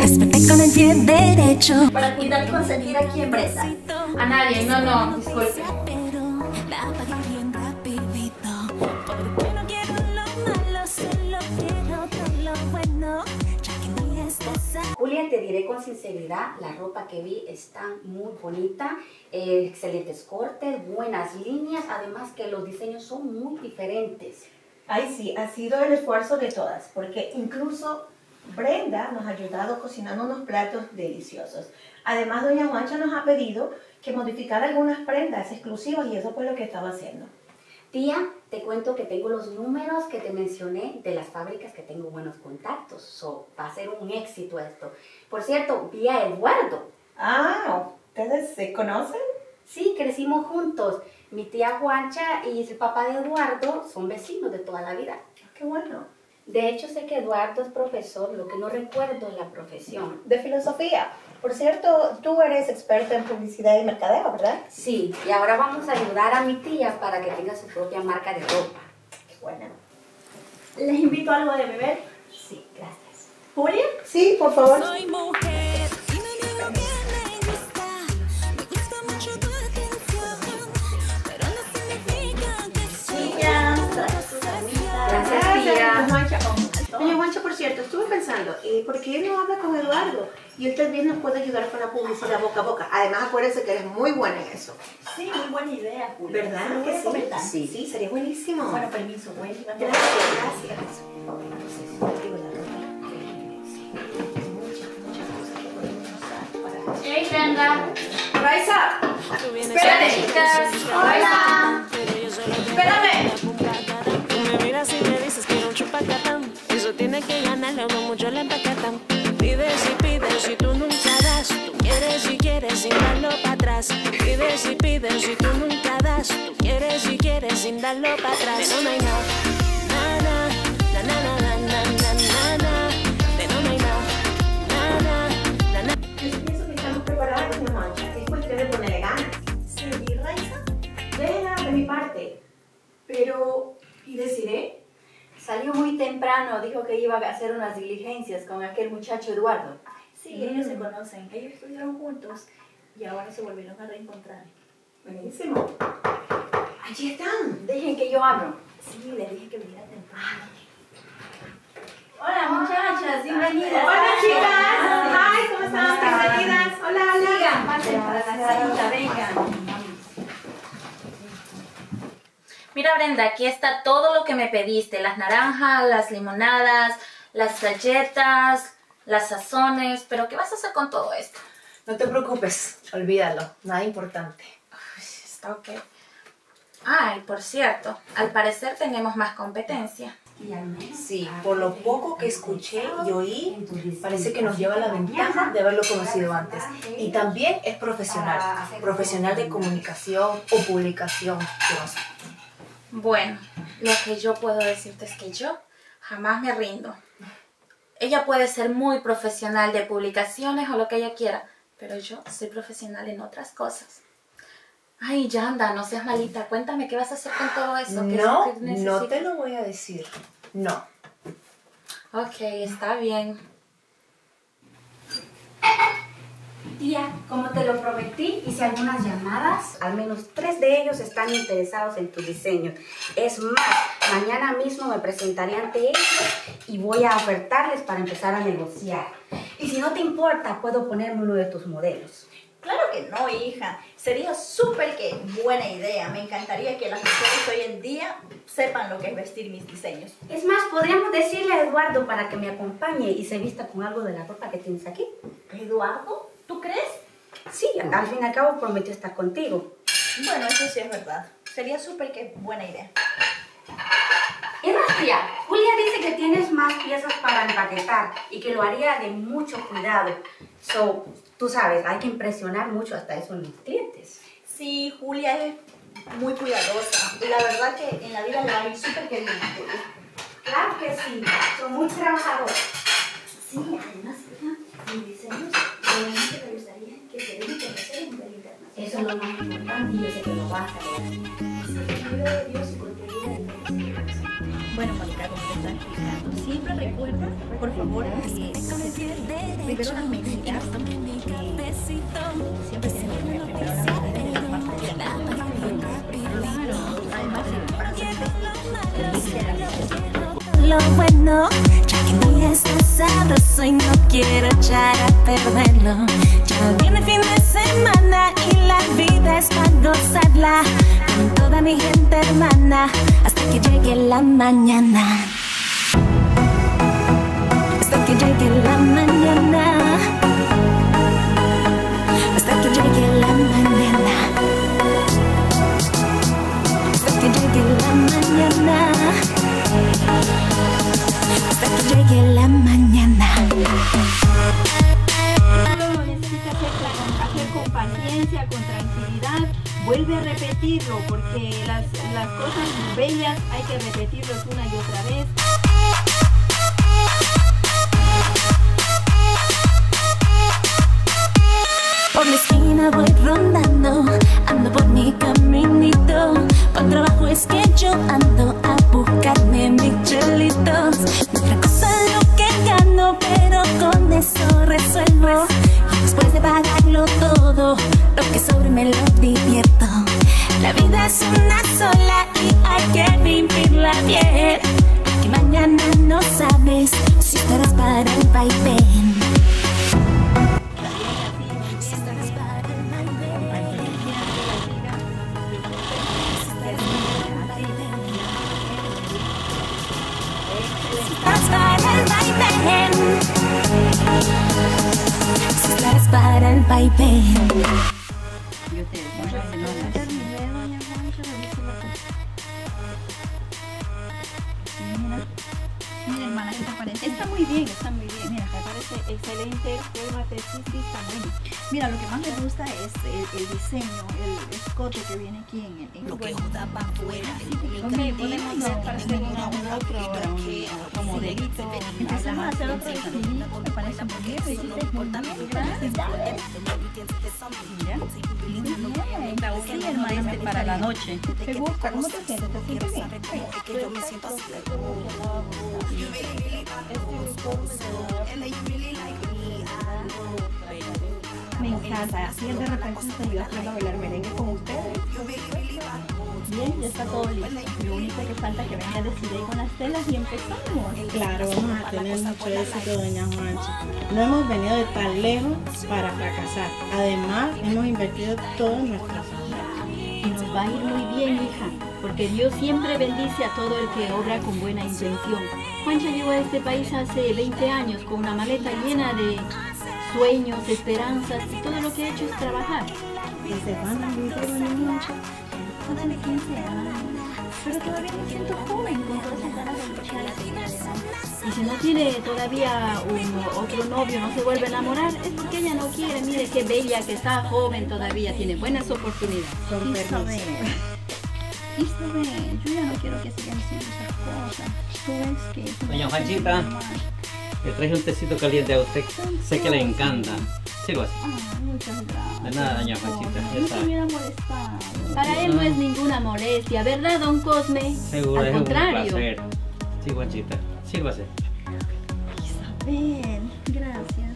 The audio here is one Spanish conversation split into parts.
Desperté con el pie derecho. Para cuidar y consentir a quien presta. A nadie, no, no, disculpe. Julia, te diré con sinceridad, la ropa que vi está muy bonita, eh, excelentes cortes, buenas líneas, además que los diseños son muy diferentes. Ay, sí, ha sido el esfuerzo de todas, porque incluso Brenda nos ha ayudado cocinando unos platos deliciosos. Además, doña Juancha nos ha pedido que modificara algunas prendas exclusivas y eso fue lo que estaba haciendo. Tía, te cuento que tengo los números que te mencioné de las fábricas que tengo buenos contactos, so, va a ser un éxito esto. Por cierto, vi a Eduardo. Ah, ¿ustedes se conocen? Sí, crecimos juntos. Mi tía Juancha y el papá de Eduardo son vecinos de toda la vida. Qué bueno. De hecho, sé que Eduardo es profesor, lo que no recuerdo es la profesión. De filosofía. Por cierto, tú eres experta en publicidad y mercadeo, ¿verdad? Sí, y ahora vamos a ayudar a mi tía para que tenga su propia marca de ropa. Qué buena. Les invito a algo de beber. Sí, gracias. Julia. Sí, por favor. Soy mujer Doña Juancha, por cierto, estuve pensando, eh, ¿por qué no habla con Eduardo? Y él también nos puede ayudar con la publicidad boca a boca. Además, acuérdese que eres muy buena en eso. Sí, muy buena idea, Julia. ¿Verdad? ¿Se lo voy a que comentar? sí? Sí, sería buenísimo. Bueno, permiso, llevar Gracias, gracias. Entonces, digo, la ropa, sí, muchas, muchas cosas que podemos usar para... Hey, Brenda. Raiza, Espérate, chicas. hola. Pides y pides y tú nunca das. Tú quieres y quieres sin darlo para atrás. Pides y pides y tú nunca das. Tú quieres y quieres sin darlo para atrás. No, hay nada. Na, na, na, na, na, na, na, no, hay nada. Na, na, na. Yo pienso que estamos preparados, doña Juancha. Es cuestión de ponerle ganas. Sí, Raiza. Vela de mi parte. Pero, ¿y deciré? Salió muy temprano, dijo que iba a hacer unas diligencias con aquel muchacho Eduardo. Sí, ellos se conocen. Ellos estudiaron juntos y ahora se volvieron a reencontrar. Buenísimo. Allí están. Dejen que yo abro. Sí, les dije que viniera temprano. Hola muchachas, bienvenidas. Hola, chicas. Ay, Hi, ¿cómo están? Bienvenidas. Hola, hola. Sigan, pasen para la salita, vengan. Mira, Brenda, aquí está todo lo que me pediste. Las naranjas, las limonadas, las galletas, las sazones. Pero, ¿qué vas a hacer con todo esto? No te preocupes, olvídalo, nada importante. Uy, está ok. Ay, por cierto, al parecer tenemos más competencia. Sí, por lo poco que escuché y oí, parece que nos lleva la ventaja de haberlo conocido antes. Y también es profesional, profesional de comunicación o publicación, que no sé. Bueno, lo que yo puedo decirte es que yo jamás me rindo. Ella puede ser muy profesional de publicaciones o lo que ella quiera, pero yo soy profesional en otras cosas. Ay, Yanda, no seas malita. Cuéntame qué vas a hacer con todo eso. ¿Qué No, es lo que no te lo voy a decir. No. Ok, está bien. Como te lo prometí, hice algunas llamadas. Al menos tres de ellos están interesados en tu diseño. Es más, mañana mismo me presentaré ante ellos y voy a ofertarles para empezar a negociar. Y si no te importa, puedo ponerme uno de tus modelos. Claro que no, hija. Sería súper que buena idea. Me encantaría que las mujeres hoy en día sepan lo que es vestir mis diseños. Es más, podríamos decirle a Eduardo para que me acompañe y se vista con algo de la ropa que tienes aquí. ¿Eduardo? ¿Tú crees? Sí, al fin y al cabo prometió estar contigo. Bueno, eso sí es verdad. Sería súper que buena idea. Y más, tía, Julia dice que tienes más piezas para empaquetar y que lo haría de mucho cuidado. So, tú sabes, hay que impresionar mucho hasta eso en los clientes. Sí, Julia es muy cuidadosa. Y la verdad que en la vida la hay súper que bien, Julia. Claro que sí, son muy trabajadores. Sí, además, hija, mis lo más importante. Bueno, Mónica, como te siempre recuerda, por favor, que primero las siempre tienes que Lo bueno que mi está sabroso y no quiero echar a perderlo. Ya viene el fin de semana y la vida es para gozarla con toda mi gente hermana hasta que llegue la mañana. Hasta que llegue la mañana. Porque las, las cosas bellas hay que repetirlas una y otra vez. Por la esquina voy rondando, ando por mi caminito. Para trabajo es que yo ando a buscarme mis chelitos. Otra cosa lo que gano, pero con eso resuelvo. Y después de pagarlo todo, lo que sobre me lo divierto. La vida es una sola y hay que vivirla bien. Porque mañana no sabes si estarás para el vaivén. Si estarás para el vaivén. Parece? Está muy bien, está muy bien. Mira, me parece excelente. Sí, sí, está bueno. Mira, lo que más me gusta es el, el diseño, el escote que viene aquí en el en el cuello. Ok, podemos ver para hacer una, ahora, un otro modelito. Empezamos a hacer otro vestidito, me parece Me. Mira. Sí, hermana, este para la noche. ¿Te gusta? ¿Cómo te sientes? ¿Te sientes bien? Me encanta. Así de repente se ayuda a bailar merengue con. Está todo listo. Lo único que falta es que venga a decidir con las telas y empezamos. Claro, vamos a tener mucho éxito, doña Juancha. No hemos venido de tan lejos para fracasar. Además, hemos invertido todos nuestros ahorros. Y nos va a ir muy bien, hija, porque Dios siempre bendice a todo el que obra con buena intención. Juancha llegó a este país hace 20 años con una maleta llena de sueños, esperanzas y todo lo que ha hecho es trabajar. Que se van a No tiene 15 años. Pero todavía me siento joven con todas esas ganas de luchar y si no tiene todavía un, otro novio, no se vuelve a enamorar, es porque ella no quiere. Mire qué bella que está, joven todavía, tiene buenas oportunidades. Con permiso. Isabel, yo ya no quiero que sigan haciendo esas cosas. Tú ves que... Doña Juanchita. Le traje un tecito caliente a usted. Sé que le encanta. Sigo así. Ay, muchas gracias. De nada, doña Juanchita, ya No te hubiera molestado. Para él no es ninguna molestia, ¿verdad, don Cosme? Seguro Al es un contrario. placer. Sí, Juanchita. Sírvase. Isabel, gracias.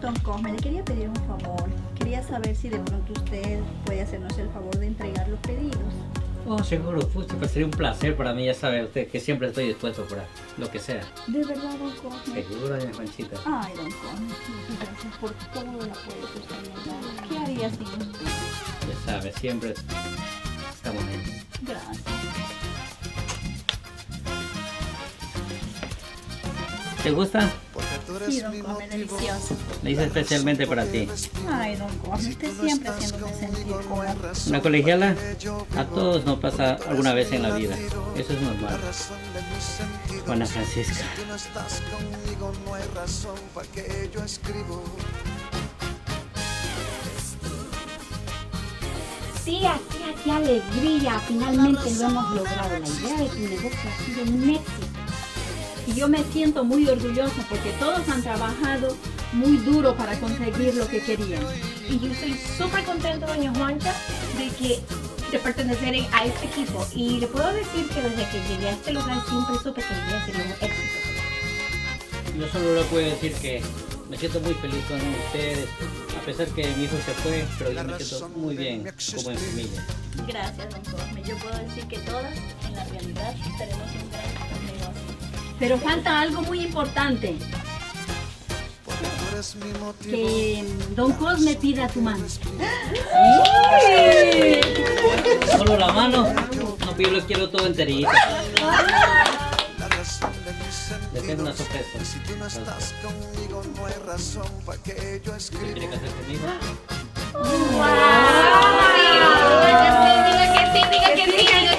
Don Cosme, le quería pedir un favor. Quería saber si de pronto usted puede hacernos el favor de entregar los pedidos. Oh, seguro, pues, pues, sería un placer para mí, ya sabe usted que siempre estoy dispuesto para lo que sea. De verdad, don Cosme. Seguro, doña Juanchita. Ay, don Cosme, gracias por todo el apoyo que usted me ha dado. ¿Qué haría sin usted? Ya sabe, siempre estamos ahí. Gracias. ¿Te gusta? Sí, don Cosme, delicioso. Le hice especialmente para ti. Ay, don Cosme, usted siempre haciéndome sentir cómoda. Una colegiala a todos nos pasa alguna vez en la vida. Eso es normal. Juana Francisca. Tía, tía, qué alegría. Finalmente lo hemos logrado. La idea de tu negocio ha sido un éxito. Y yo me siento muy orgullosa porque todos han trabajado muy duro para conseguir lo que querían. Y yo estoy súper contenta, doña Juancha, de que de pertenecer a este equipo y le puedo decir que desde que llegué a este lugar siempre supe que iba sería un éxito. Yo solo le puedo decir que me siento muy feliz con ustedes, a pesar que mi hijo se fue, pero yo me siento muy bien como en familia. Gracias, don Cosme. Yo puedo decir que todas, en la realidad, tenemos un gran. Pero falta algo muy importante. Que Don Cosme pida tu mano. ¡Sí! Solo la mano. No, pero yo lo quiero todo enterito. Le tengo una sorpresa. Si tú no estás conmigo, no hay razón para que yo escriba. Conmigo? ¡Wow! Diga que sí, diga que sí, diga que sí.